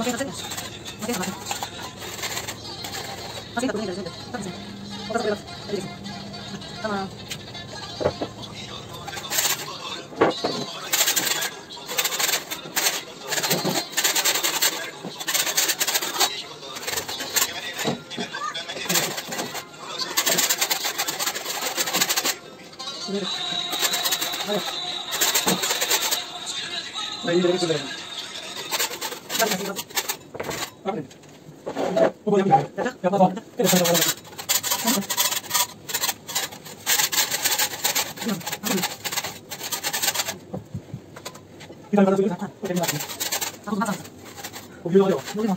Pakai Ini dari. 左から次、こっちになって。あ、こっち。どうで、うでも。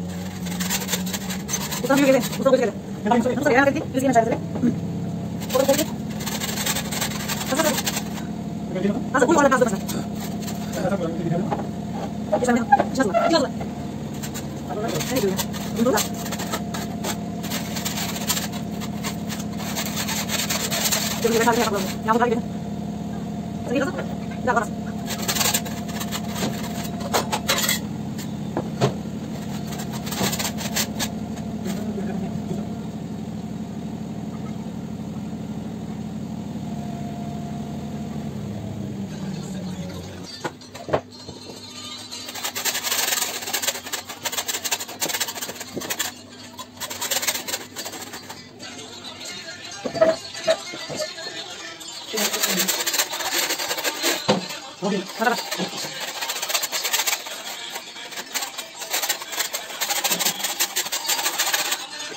सब भी कहते हैं उसको कुछ कहते हैं हम इसको हम करके इसके में चले और करके अच्छा फुल वाला पास बस अच्छा बोल के दिखा ना चल चल चल चल चल जो ये खा के आप लोग यहाँ उठा के देखो सही लगा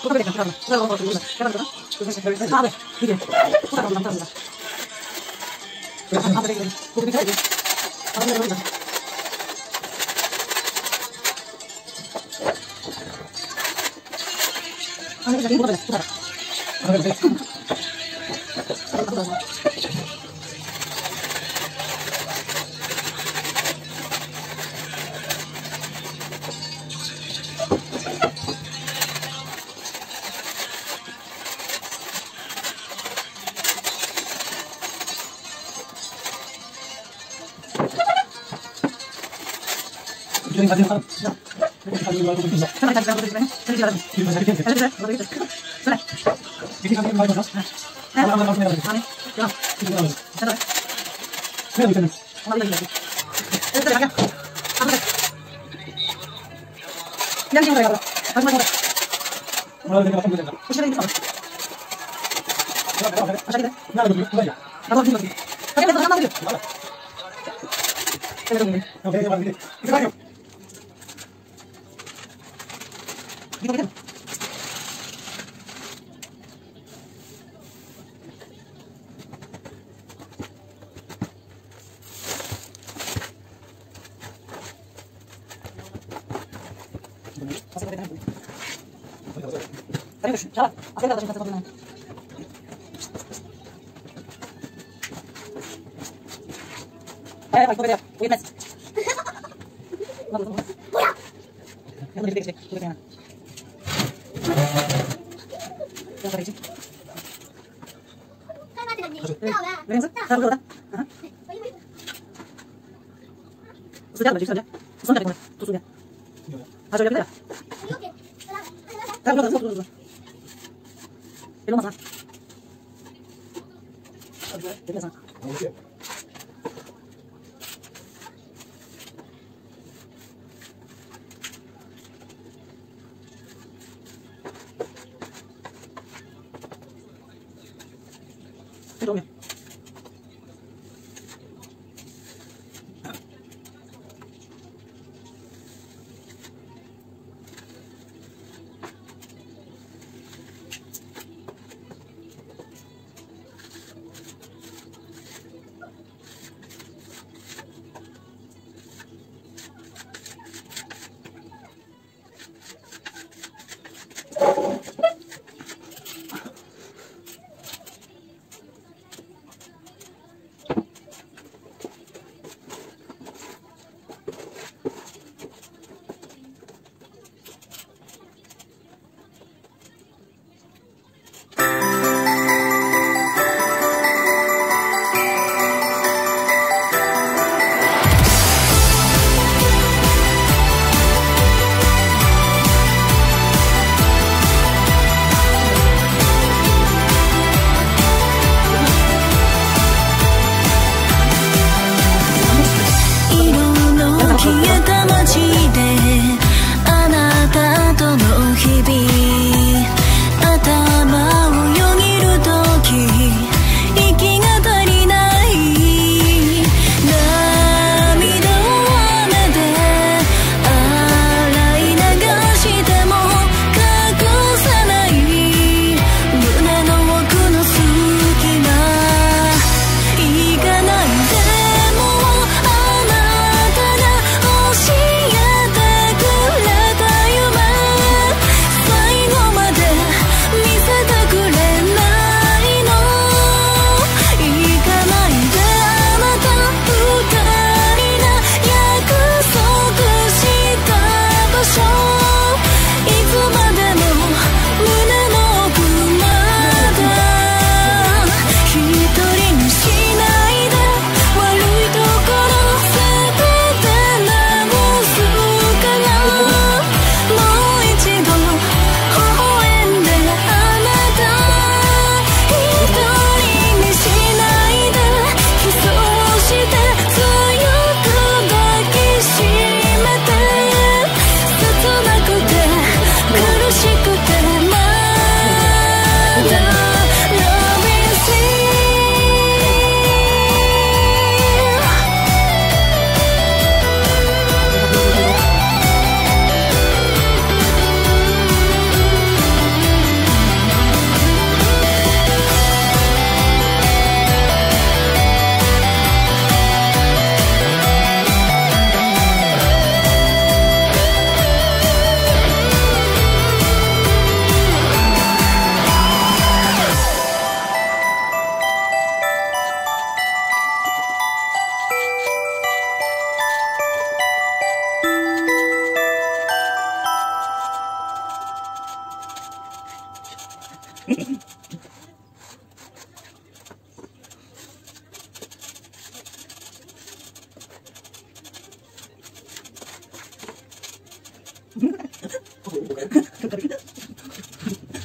Ahora, ahora, ahora, ahora, ahora, Gracias. 你都没看到他这个单独的回头这个他这个是知道了把这个东西放哎呀把衣服掉不要！卖死不不不要要不就这个事就这样。了哪个老大？嗯？十家嘛，谁十家？十双的过来，做十家。还有谁来比赛呀？来，我叫他，走走。别弄那啥。走，别弄。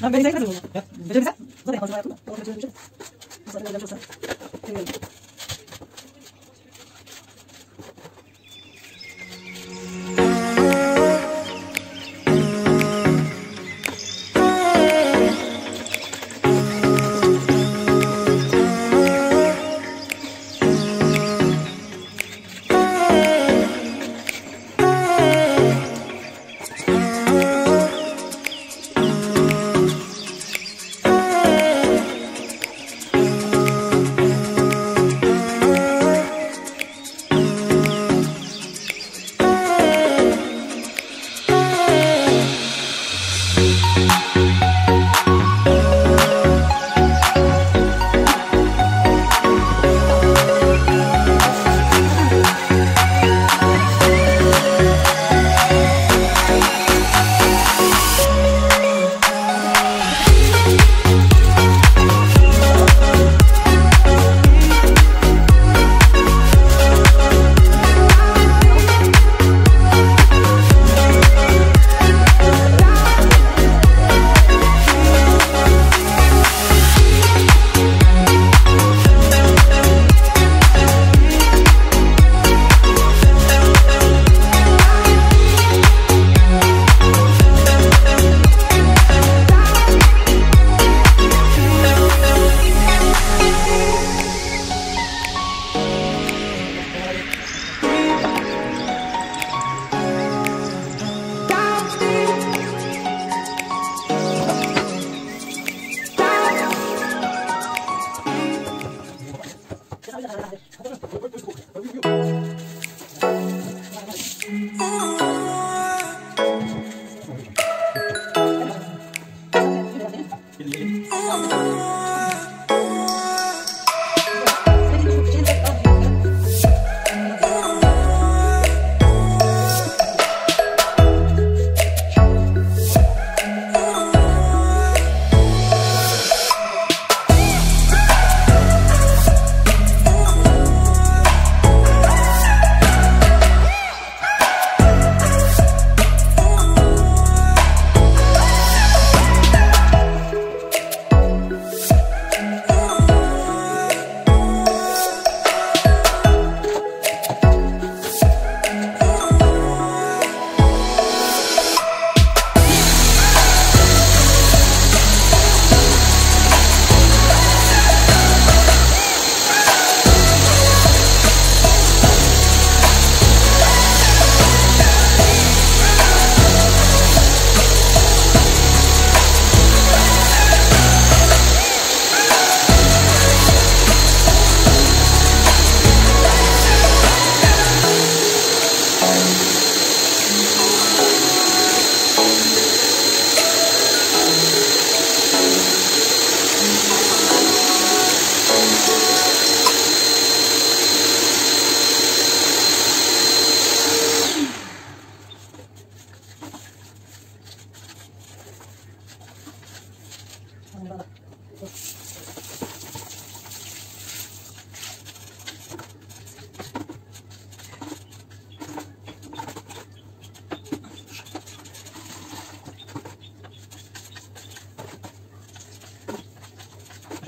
めちゃめちゃ。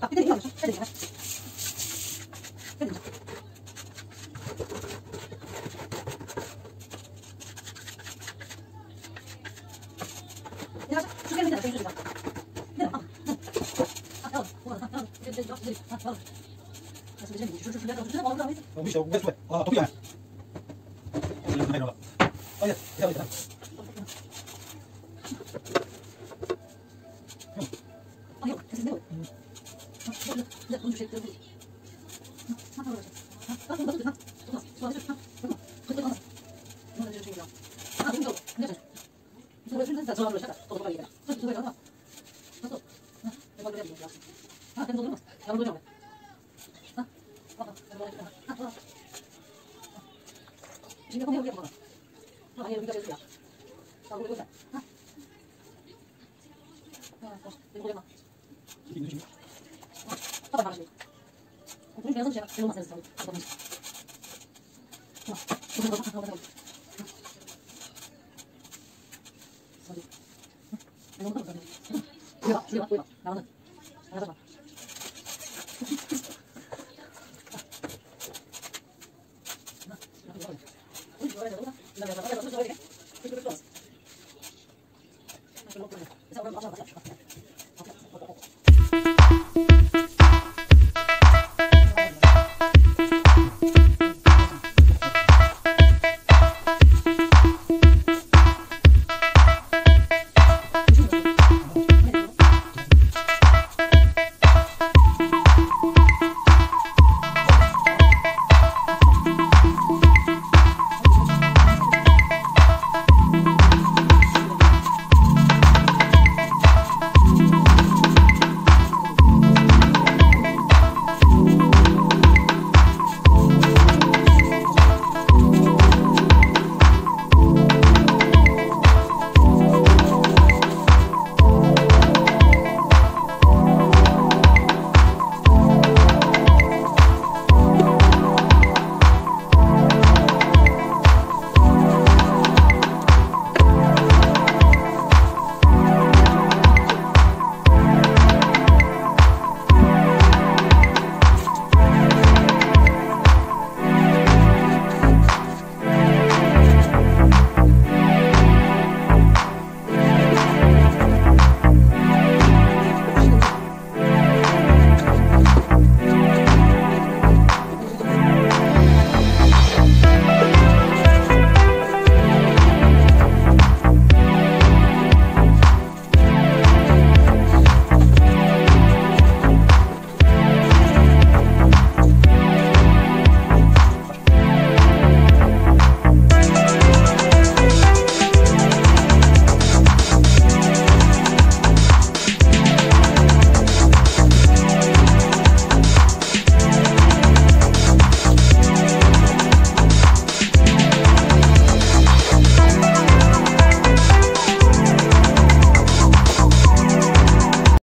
啊，别在这弄，快点来，快点！你看，是？啊，哎呦，我我，了！快去，你，我不行，我来，啊，都，这没了。哎呀，是。你那个没有没有没有，那玩意儿没搞清楚呀，咋不会有危险？啊，不是，你不会吗？你听着行。他爸爸是谁？我同学名字是谁？谁罗马塞？是吧？我。什么？什么？什么？什么？什么？什么？什么？什么？什么？什么？什么？什么？什么？什么？